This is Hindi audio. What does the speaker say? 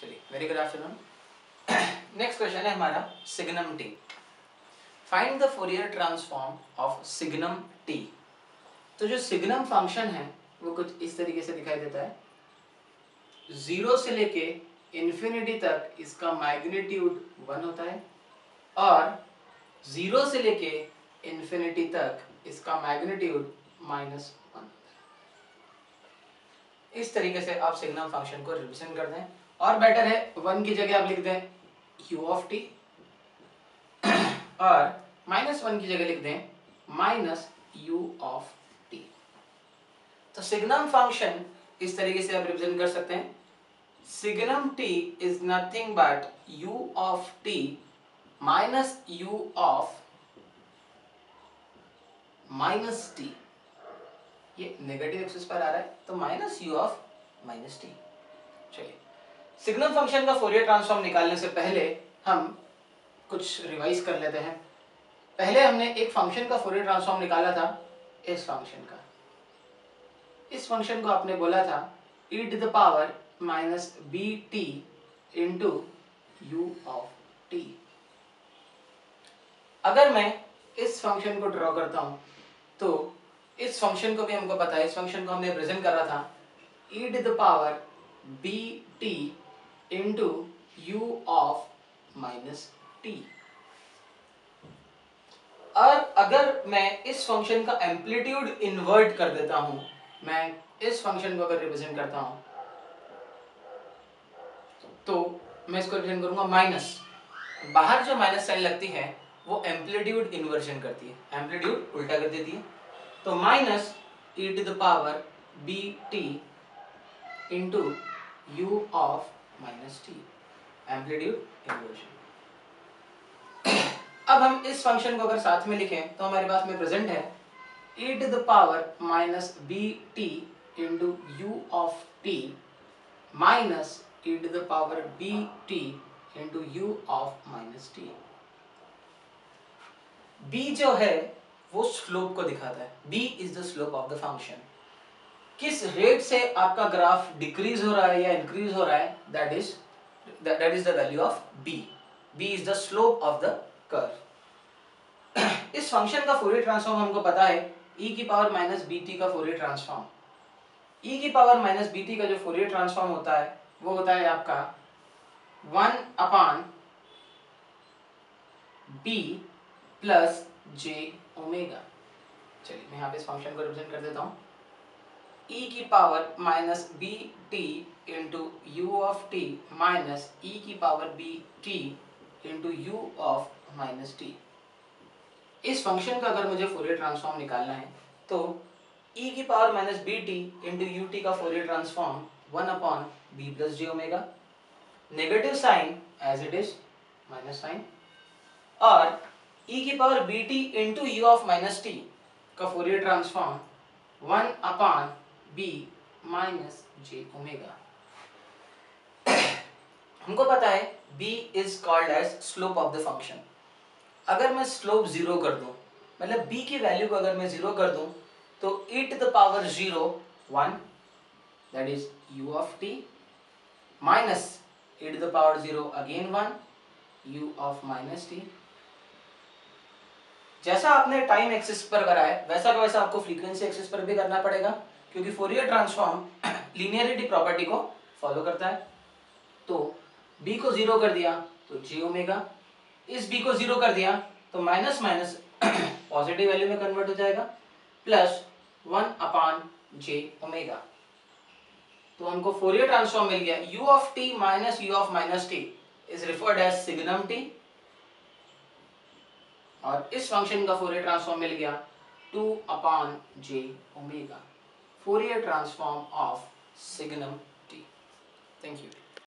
चलिए very good afternoon next question है हमारा signum T find the Fourier transform of signum T तो जो सिग्नम फ़ंक्शन है, वो कुछ इस तरीके से दिखाई देता है। ज़ीरो से लेके इन्फिनिटी तक इसका मैग्नीट्यूड वन होता है और ज़ीरो से लेके इन्फिनिटी तक इसका मैग्नीट्यूड माइनस वन इस तरीके से आप सिग्नम फ़ंक्शन को रिप्रेजेंट कर दें। और बेटर है वन की जगह आप लिख दें यू ऑफ़ टी और माइनस वन की जगह लिख दें माइनस यू ऑफ़ टी तो सिग्नम फ़ंक्शन इस तरीके से आप रिप्रेजेंट कर सकते हैं। Signum T is nothing but U of T minus U of minus T ये नेगेटिव एक्सिस पर आ रहा है तो minus U of minus T चलिए। सिग्नल फ़ंक्शन का फोरियर ट्रांसफॉर्म निकालने से पहले हम कुछ रिवाइज कर लेते हैं। पहले हमने एक फ़ंक्शन का फोरियर ट्रांसफॉर्म निकाला था, इस फ़ंक्शन का। इस फ़ंक्शन को आपने बोला था e to the power minus B T into U of T अगर मैं इस फ़ंक्शन को ड्रॉ करता हूँ तो इस फ़ंक्शन को भी हमको पता है। इस फ़ंक्शन को हमने प्रेजेंट कर था e to the power B into U of minus T और अगर मैं इस फ़ंक्शन का एम्पलीट्यूड इन्वर्ट कर देता हूँ, मैं इस फ़ंक्शन को अगर रिप्रेजेंट करता हूँ तो मैं इसको रिप्रेजेंट करूँगा माइनस बाहर जो माइनस साइन लगती है, वो एम्पलीट्यूड इन्वर्जन करती है. एम्पलीट्यूड उल्टा कर देती है. तो minus E to the power B T into U of minus T amplitude inversion अब हम इस फ़ंक्शन को अगर साथ में लिखें तो हमारे पास में प्रेजेंट है। e to the power minus B T into U of T minus e to the power B T into U of minus T b जो है, वो स्लोप को दिखाता है। b is the slope of the function किस रेट से आपका ग्राफ डिक्रीज हो रहा है या इंक्रीज हो रहा है? That is that is the value of B b. Is the slope of the curve इस फ़ंक्शन का फोरियर ट्रांसफॉर्म हमको पता है e की पावर माइनस बी टी का फोरियर ट्रांसफॉर्म e की पावर माइनस बी टी का जो फोरियर ट्रांसफॉर्म होता है, वो होता है आपका one upon B plus J omega चलिए, मैं यहाँ पे इस फ़ंक्शन को रिप्रेजेंट कर देता हूँ. E की power minus B T into U of T minus E की power B T into U of minus T इस फ़ंक्शन का अगर मुझे फोरियर ट्रांसफॉर्म निकालना है तो e की power minus B T into U T का Fourier transform one upon B plus J omega negative sign as it is minus sign और e की power B T into U of minus T का Fourier transform one upon B minus J omega हमको पता है, b is called as slope of the function अगर मैं स्लोप ज़ीरो कर दूँ मतलब b की वैल्यू को अगर मैं ज़ीरो कर दूँ तो e to the power zero one that is u of t minus e to the power zero again one u of minus t. जैसा आपने टाइम एक्सिस पर करा है, वैसा का वैसा आपको फ्रीक्वेंसी एक्सिस पर भी करना पड़ेगा। क्योंकि फोरियर ट्रांसफॉर्म लीनियरिटी प्रॉपर्टी को फॉलो करता है। तो b को ज़ीरो कर दिया तो j ओमेगा इस b को ज़ीरो कर दिया तो माइनस माइनस पॉजिटिव वैल्यू में कन्वर्ट हो जाएगा plus one upon j omega तो हमको फोरियर ट्रांसफॉर्म मिल गया। U of t minus U of minus T is referred as signum t और इस फ़ंक्शन का फोरियर ट्रांसफॉर्म मिल गया two upon J omega Fourier transform of signum T thank you